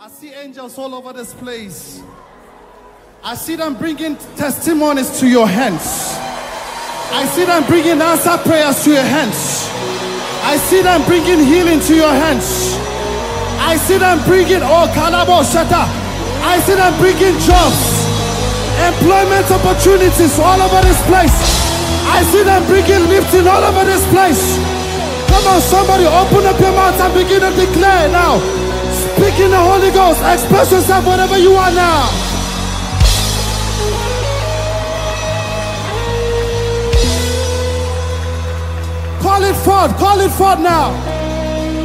I see angels all over this place. I see them bringing testimonies to your hands. I see them bringing answer prayers to your hands. I see them bringing healing to your hands. I see them bringing, oh, Kalabo Shata. I see them bringing jobs, employment opportunities all over this place. I see them bringing lifting all over this place. Come on, somebody, open up your mouth and begin to declare now. Speak in the Holy Ghost. Express yourself wherever you are now. Call it forth. Call it forth now.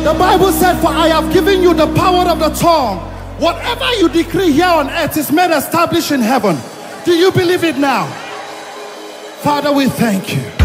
The Bible said, For I have given you the power of the tongue. Whatever you decree here on earth is made established in heaven. Do you believe it now? Father, we thank you.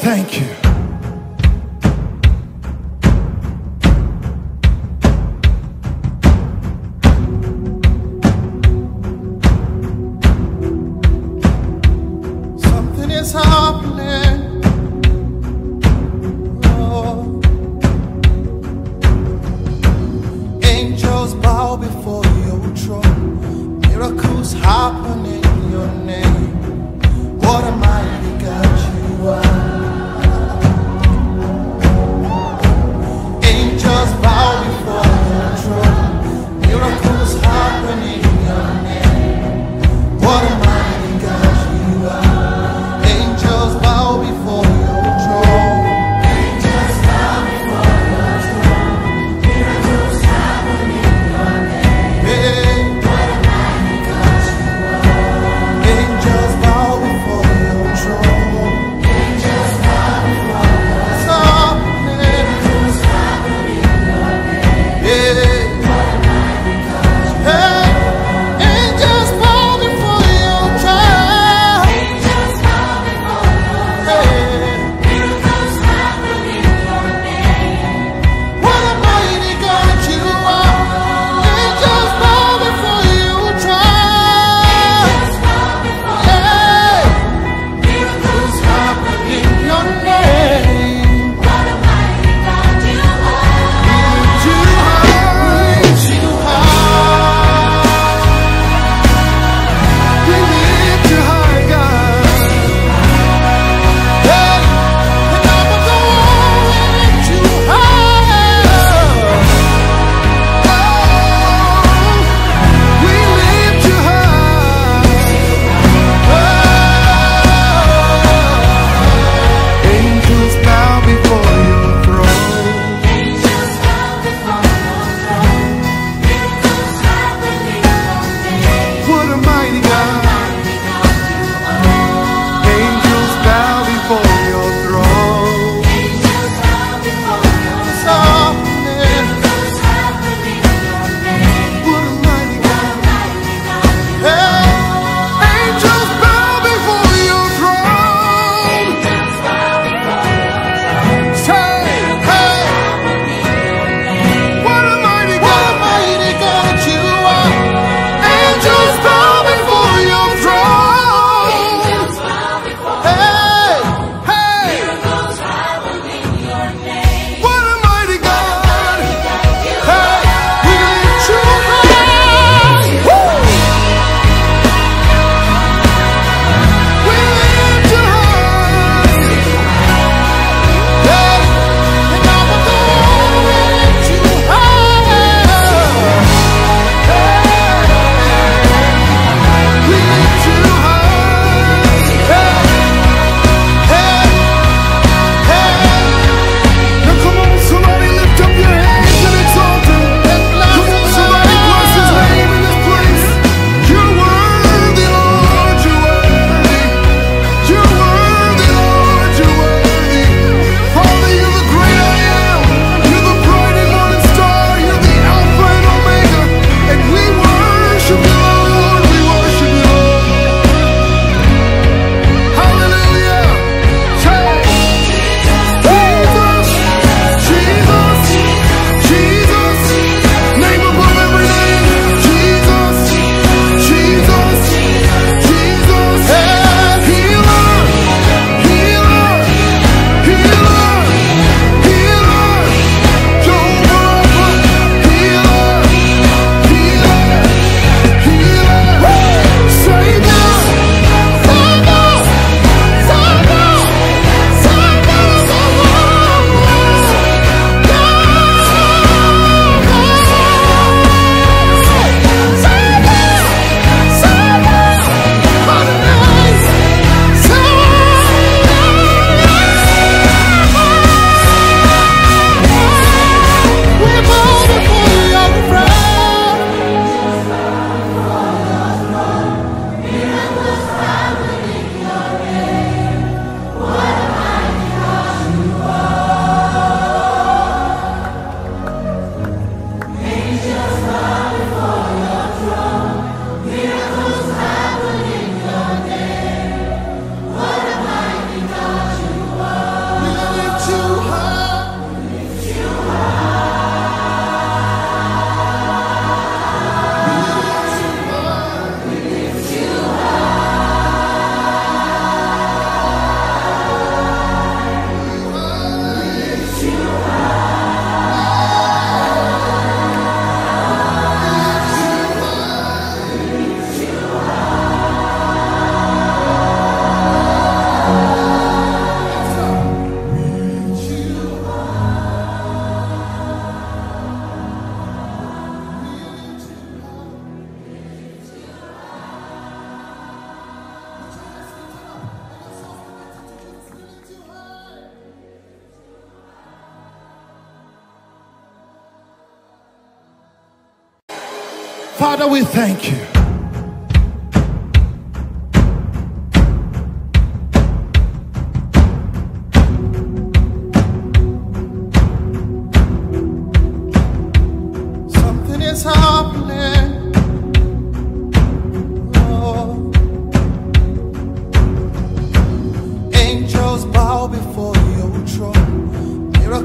Thank you.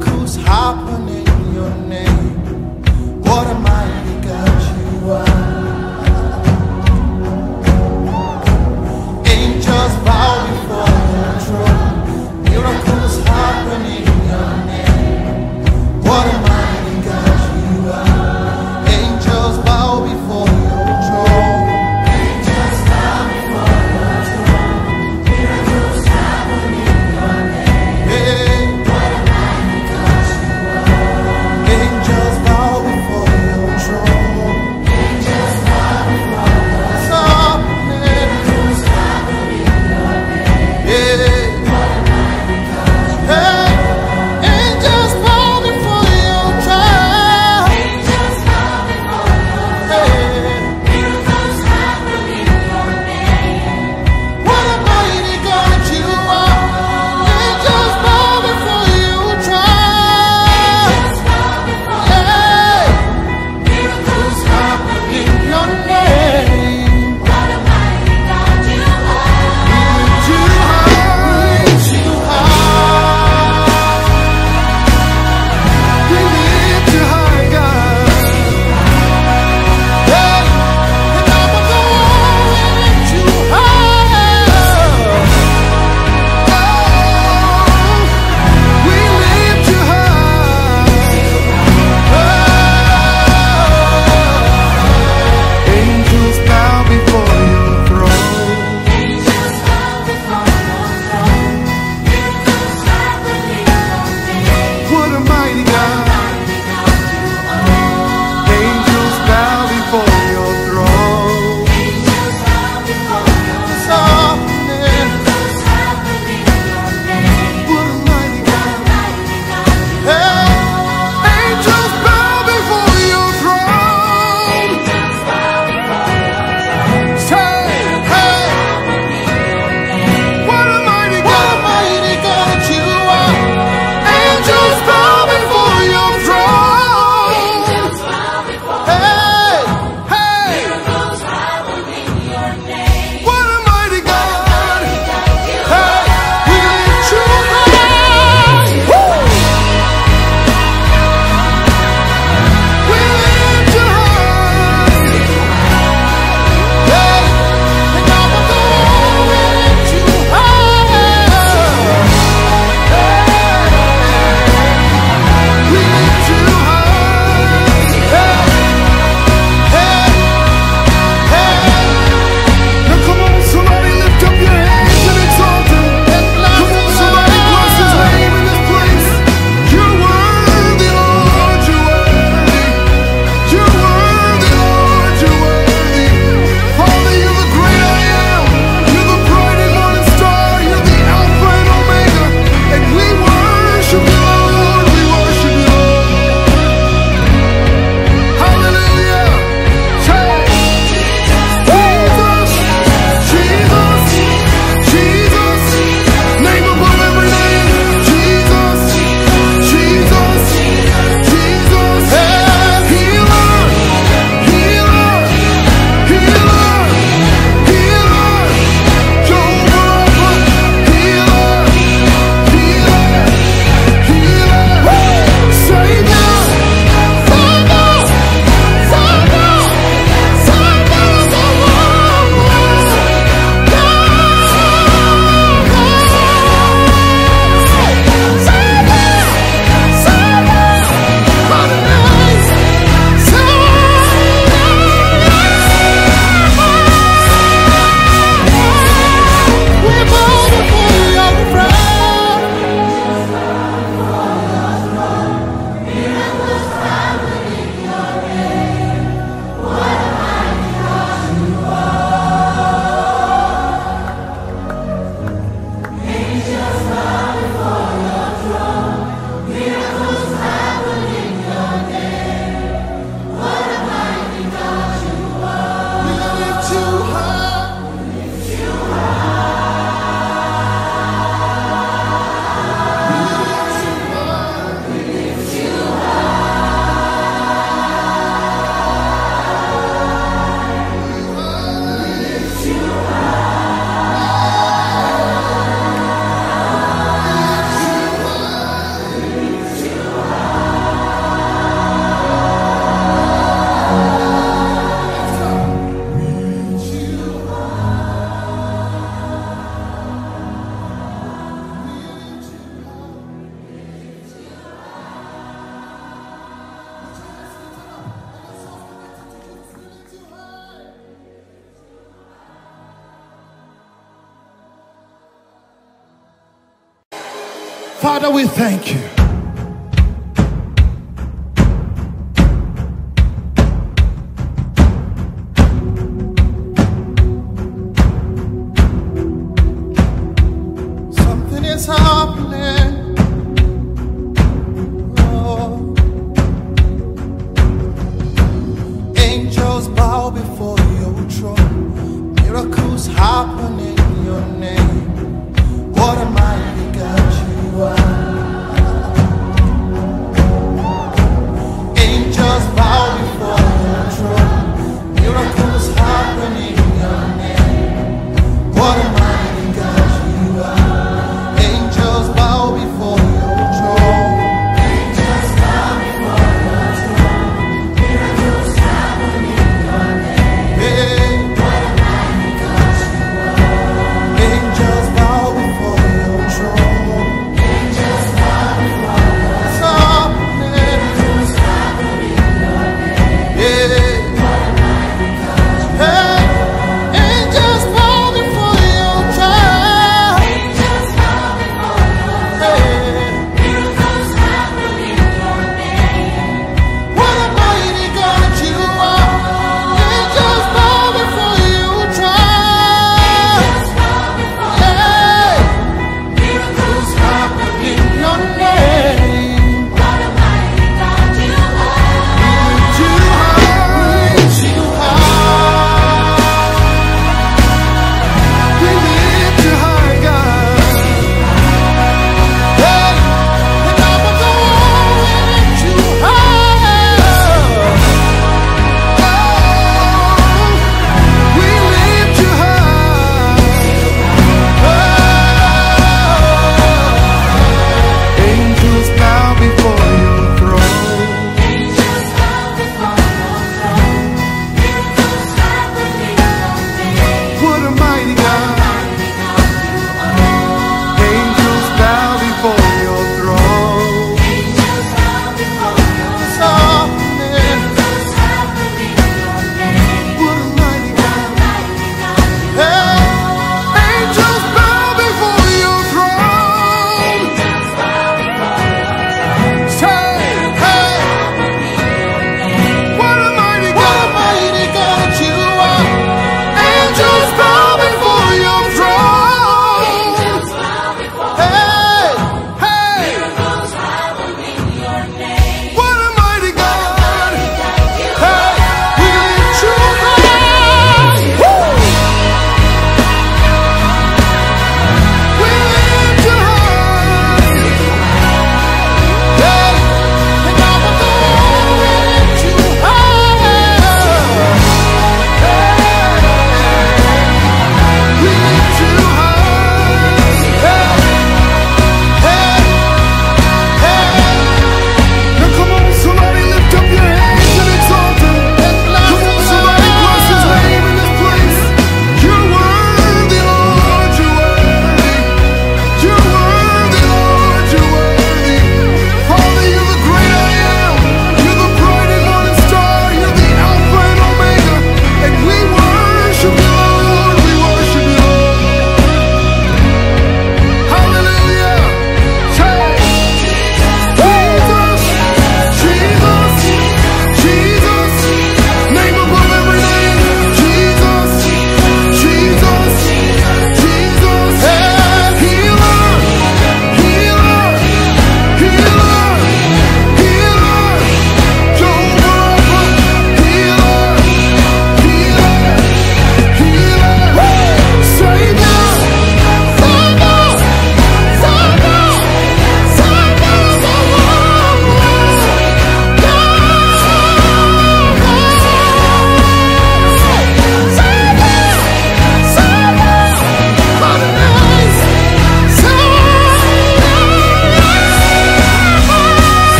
Throne. Miracles happen in your name. What a mighty God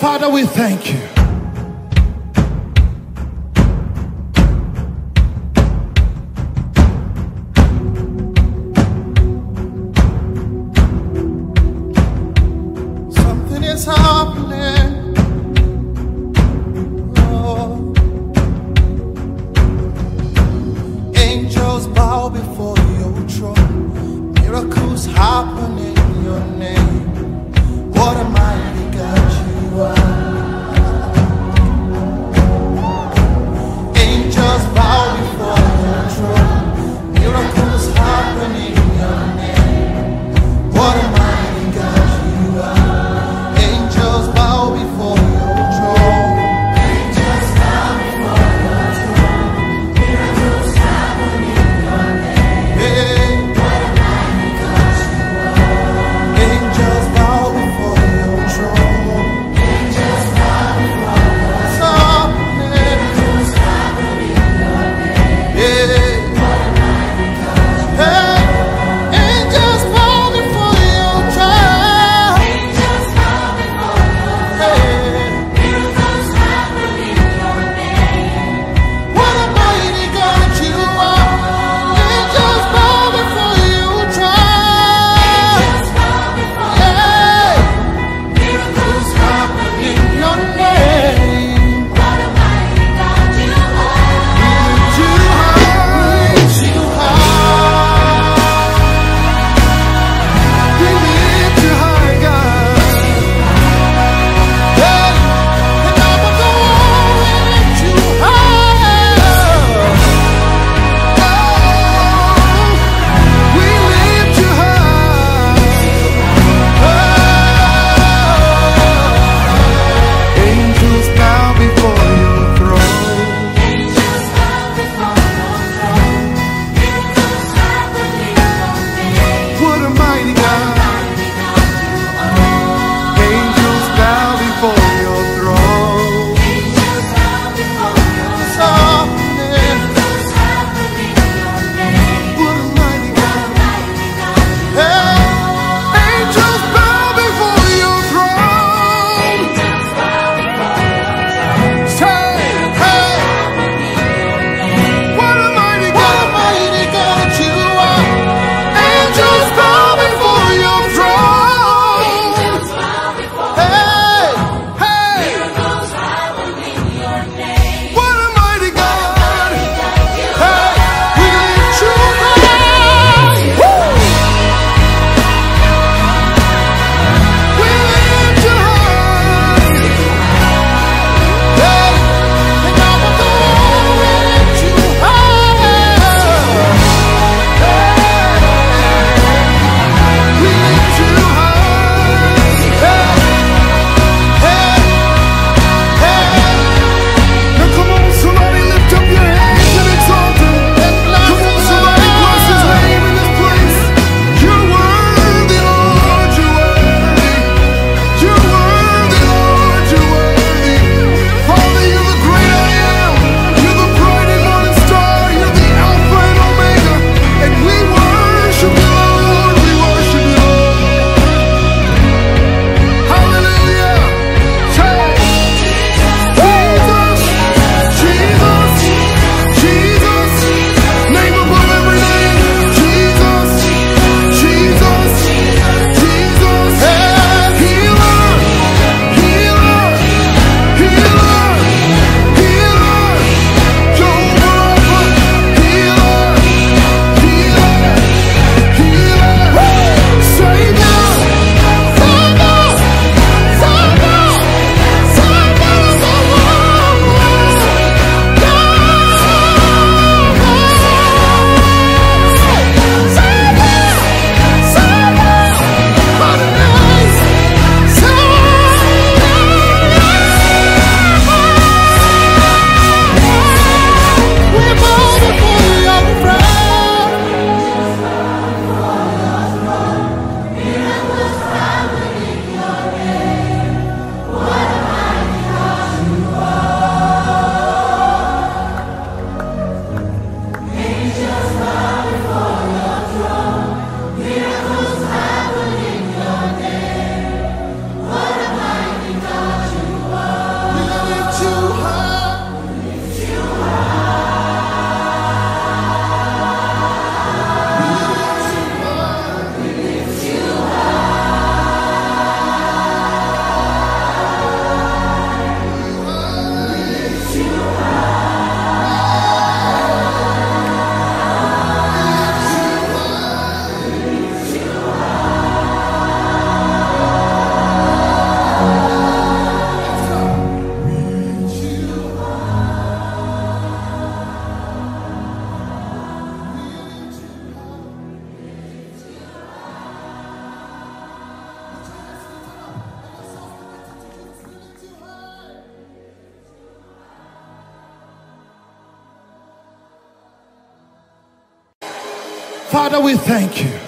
Father, we thank you. Father, we thank you.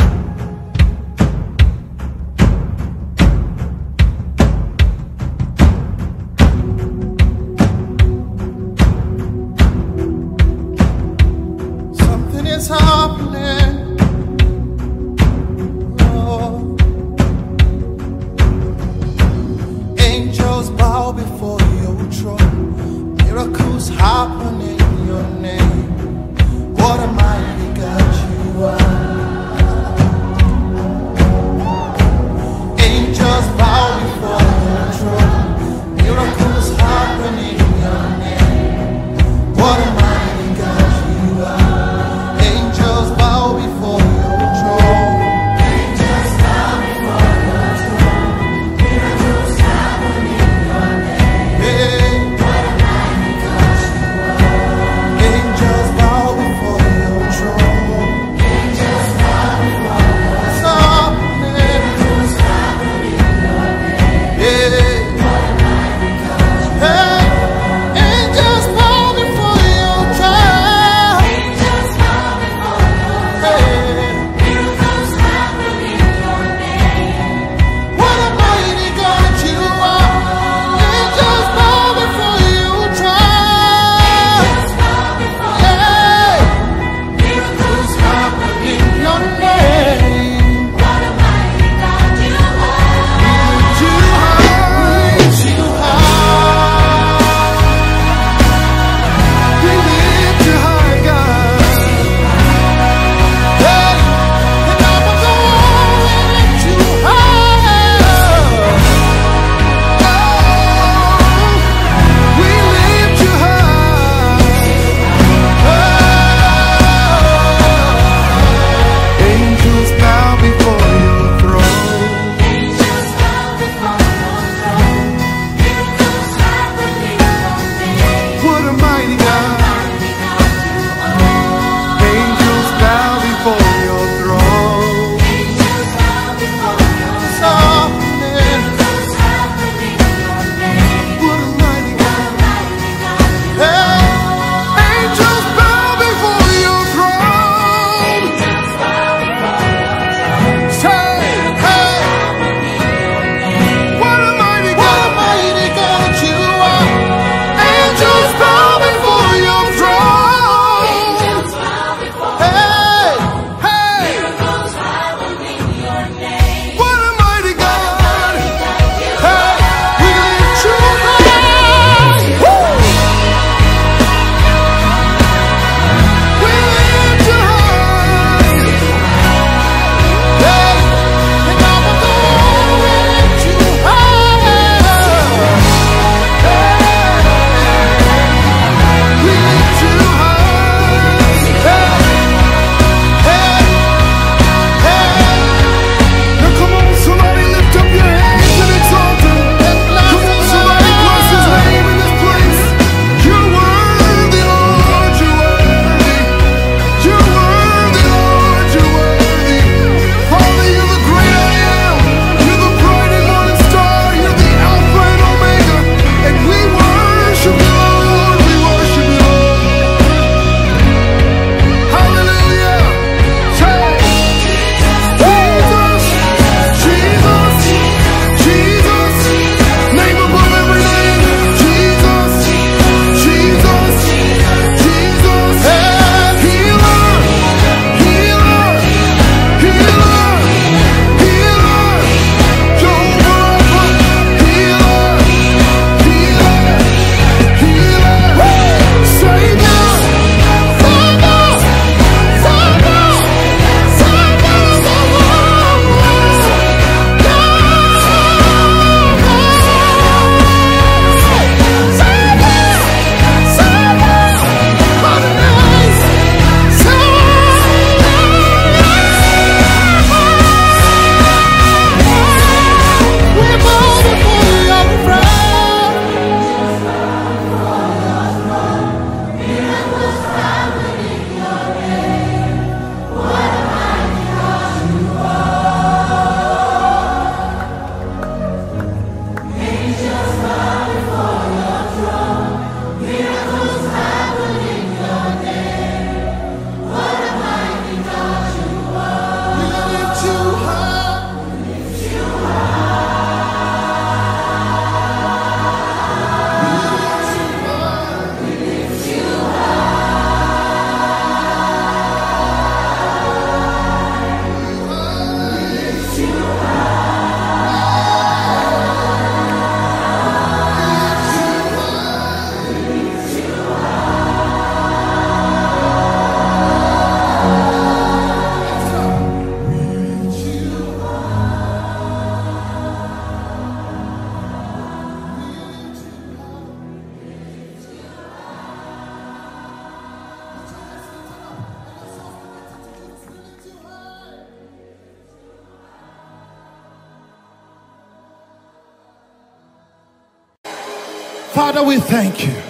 Thank you.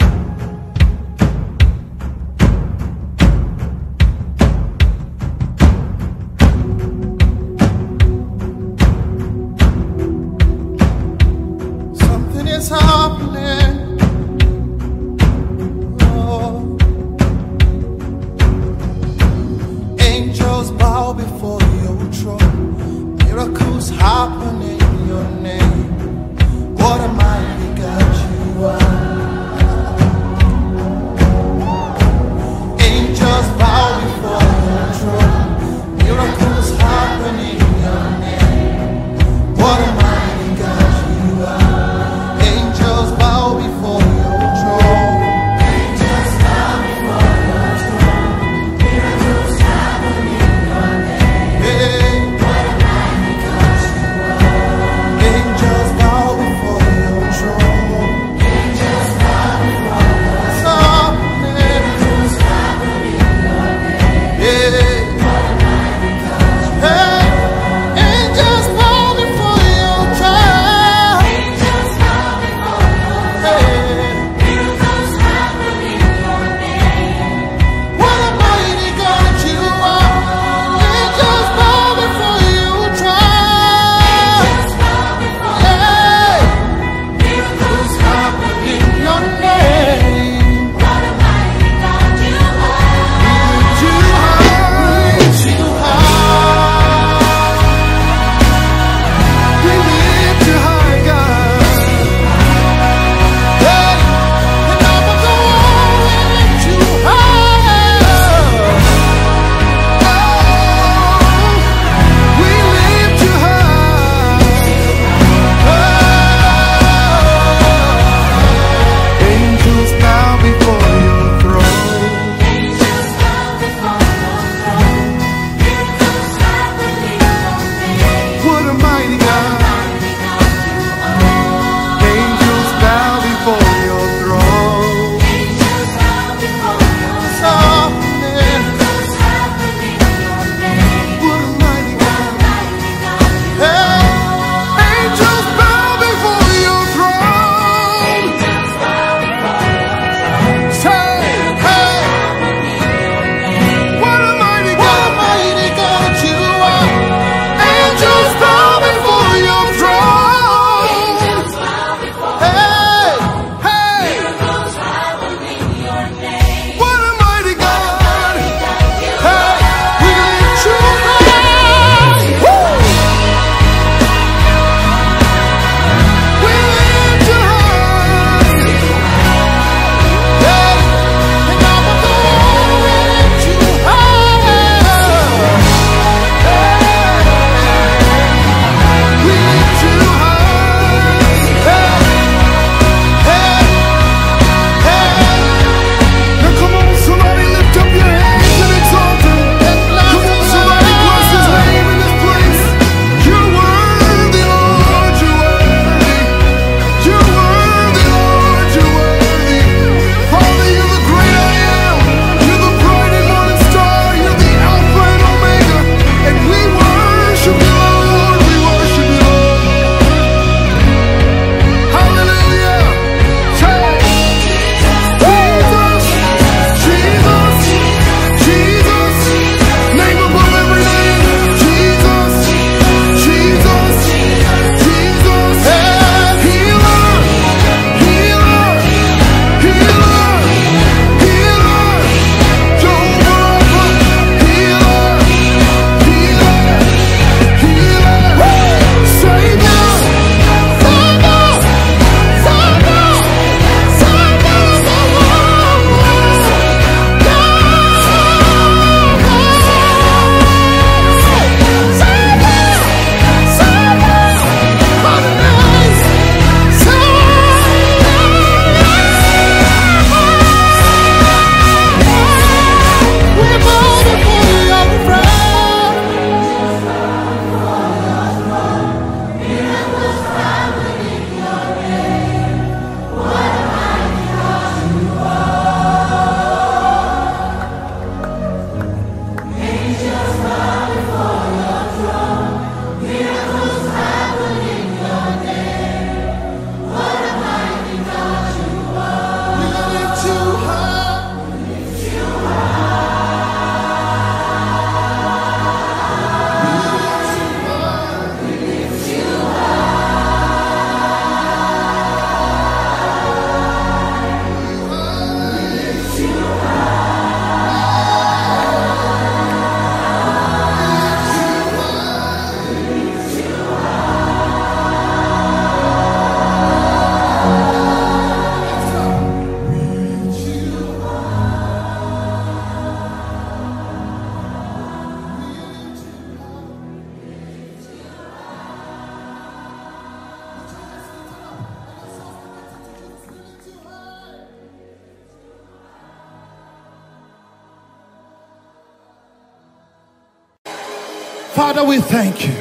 Thank you.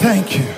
Thank you.